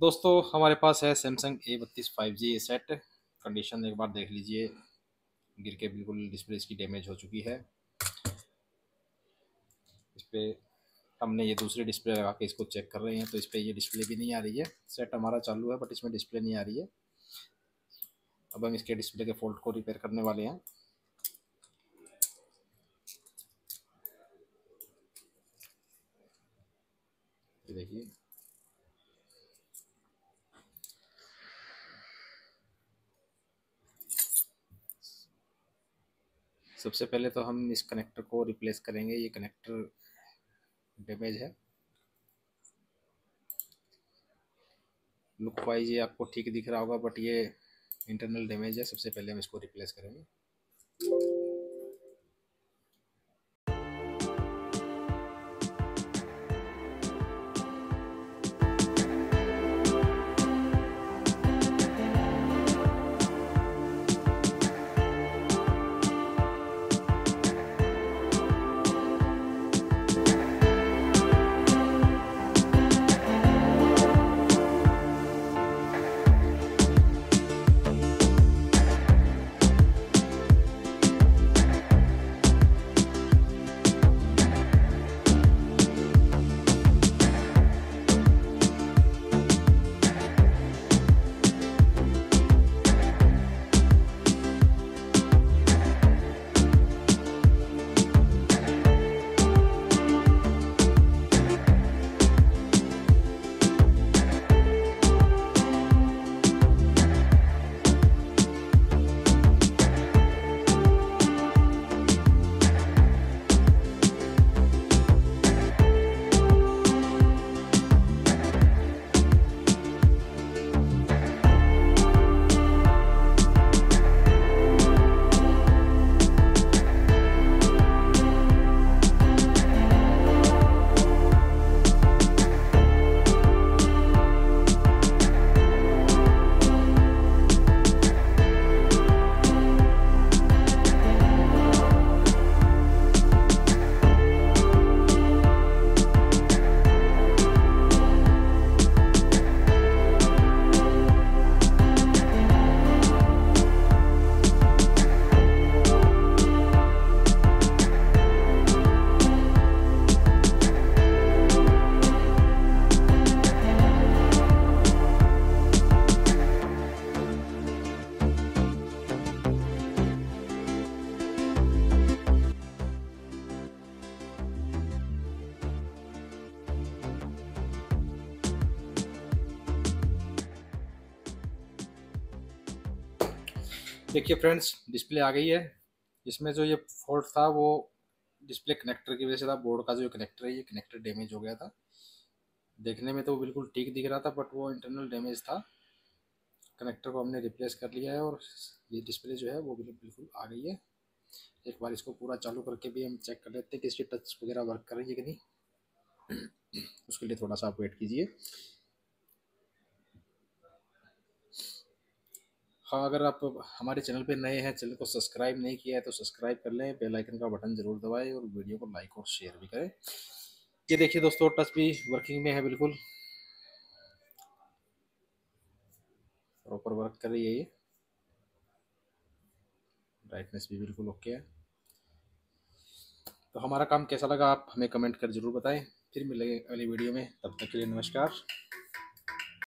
दोस्तों, हमारे पास है सैमसंग ए बत्तीस फाइव जी सेट कंडीशन एक बार देख लीजिए। गिर के बिल्कुल डिस्प्ले इसकी डैमेज हो चुकी है। इस पर हमने ये दूसरी डिस्प्ले लगा के इसको चेक कर रहे हैं तो इस पर ये डिस्प्ले भी नहीं आ रही है। सेट हमारा चालू है बट इसमें डिस्प्ले नहीं आ रही है। अब हम इसके डिस्प्ले के फॉल्ट को रिपेयर करने वाले हैं। देखिए। सबसे पहले तो हम इस कनेक्टर को रिप्लेस करेंगे। ये कनेक्टर डैमेज है। लुक वाइज ये आपको ठीक दिख रहा होगा बट ये इंटरनल डैमेज है। सबसे पहले हम इसको रिप्लेस करेंगे। देखिए फ्रेंड्स डिस्प्ले आ गई है। इसमें जो ये फॉल्ट था, वो डिस्प्ले कनेक्टर की वजह से था। बोर्ड का जो कनेक्टर है, ये कनेक्टर डैमेज हो गया था। देखने में तो बिल्कुल ठीक दिख रहा था बट वो इंटरनल डैमेज था। कनेक्टर को हमने रिप्लेस कर लिया है और ये डिस्प्ले जो है, वो बिल्कुल आ गई है। एक बार इसको पूरा चालू करके भी हम चेक कर लेते हैं कि इसकी टच वगैरह वर्क कर रही है कि नहीं। उसके लिए थोड़ा सा आप वेट कीजिए। हाँ अगर आप हमारे चैनल पे नए हैं, चैनल को सब्सक्राइब नहीं किया है तो सब्सक्राइब कर लें, बेल आइकन का बटन ज़रूर दबाएँ और वीडियो को लाइक और शेयर भी करें। ये देखिए दोस्तों, टच भी वर्किंग में है बिल्कुल। प्रॉपर वर्क कर रही है ये। ब्राइटनेस भी बिल्कुल ओके है। तो हमारा काम कैसा लगा आप हमें कमेंट कर ज़रूर बताएँ। फिर मिलेंगे अगली वीडियो में। तब तक के लिए नमस्कार।